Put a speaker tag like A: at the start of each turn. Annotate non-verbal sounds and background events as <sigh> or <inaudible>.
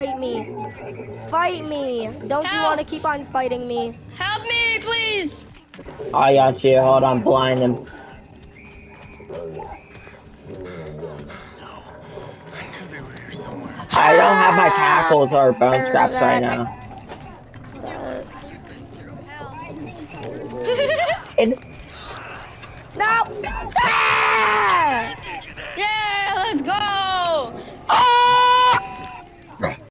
A: Fight me. Fight me. Don't you want to keep on fighting me?
B: Help me, please.
C: I got you. Hold on, blind him. I don't have my tackles or bone scraps right now. <laughs>
A: No!